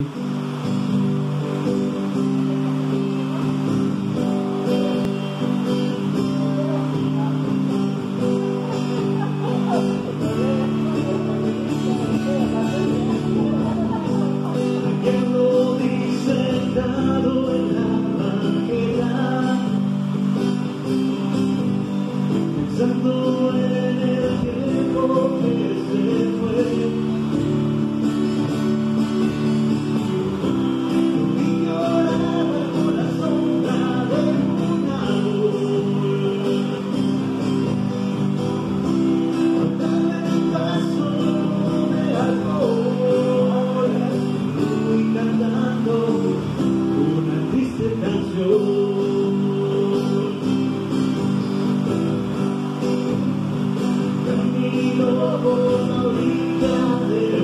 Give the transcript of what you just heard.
You. Over the Maria.